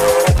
Three,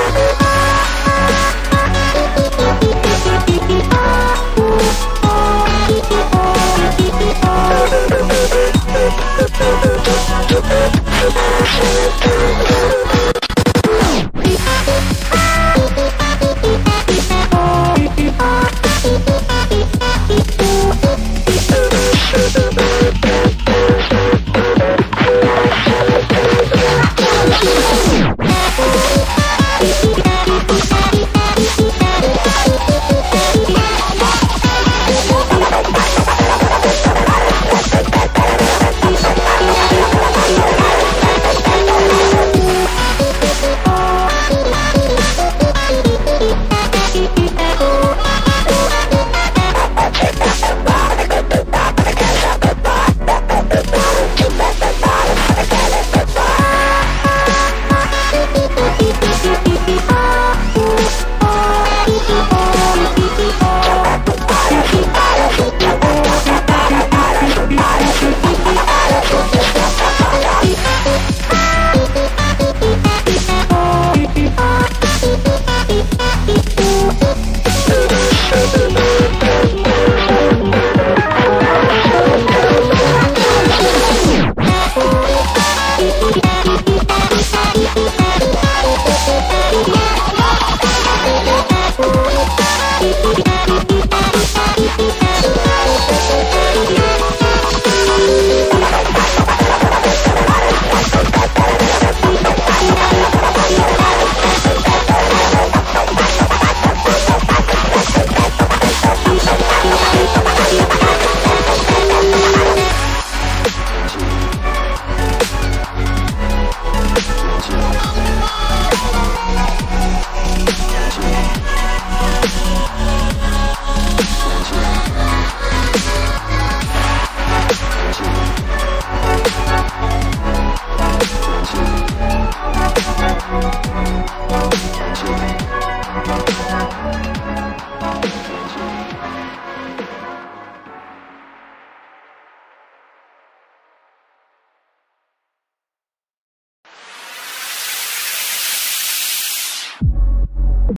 Thank you.